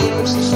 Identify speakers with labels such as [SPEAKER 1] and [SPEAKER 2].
[SPEAKER 1] Deus.